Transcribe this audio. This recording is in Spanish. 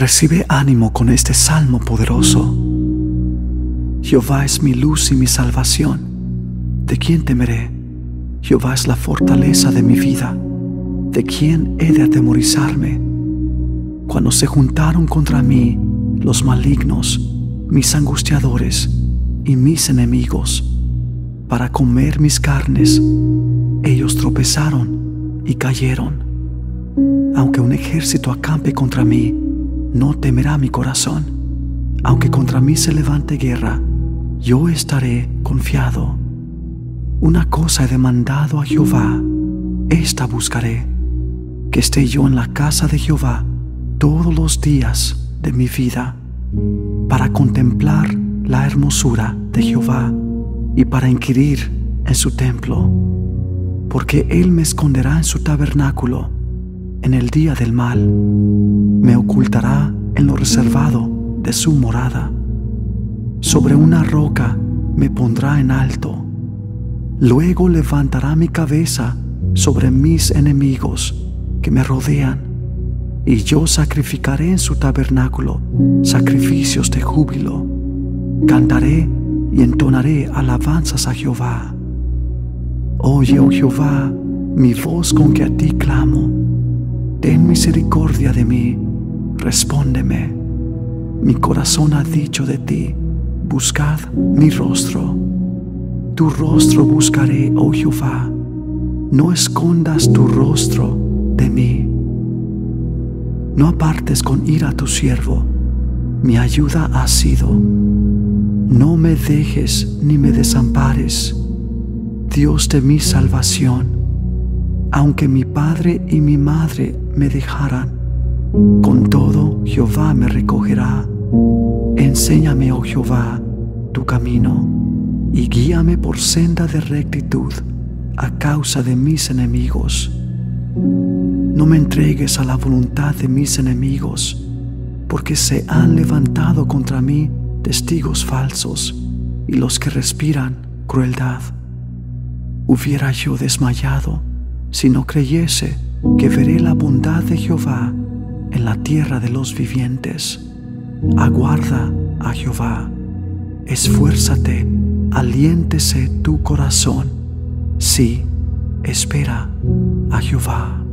Recibe ánimo con este salmo poderoso. Jehová es mi luz y mi salvación. ¿De quién temeré? Jehová es la fortaleza de mi vida. ¿De quién he de atemorizarme? Cuando se juntaron contra mí los malignos, mis angustiadores y mis enemigos, para comer mis carnes, ellos tropezaron y cayeron. Aunque un ejército acampe contra mí, no temerá mi corazón. Aunque contra mí se levante guerra, yo estaré confiado. Una cosa he demandado a Jehová, esta buscaré, que esté yo en la casa de Jehová todos los días de mi vida, para contemplar la hermosura de Jehová y para inquirir en su templo, porque Él me esconderá en su tabernáculo en el día del mal, me ocultará en lo reservado de su morada. Sobre una roca me pondrá en alto. Luego levantará mi cabeza sobre mis enemigos que me rodean, y yo sacrificaré en su tabernáculo sacrificios de júbilo. Cantaré y entonaré alabanzas a Jehová. Oye, oh Jehová, mi voz con que a ti clamo ten misericordia de mí, respóndeme. Mi corazón ha dicho de ti, buscad mi rostro. Tu rostro buscaré, oh Jehová, no escondas tu rostro de mí. No apartes con ira tu siervo, mi ayuda ha sido. No me dejes ni me desampares, Dios de mi salvación aunque mi padre y mi madre me dejaran, con todo Jehová me recogerá. Enséñame, oh Jehová, tu camino, y guíame por senda de rectitud a causa de mis enemigos. No me entregues a la voluntad de mis enemigos, porque se han levantado contra mí testigos falsos y los que respiran crueldad. Hubiera yo desmayado si no creyese que veré la bondad de Jehová en la tierra de los vivientes. Aguarda a Jehová, esfuérzate, aliéntese tu corazón. Sí, espera a Jehová.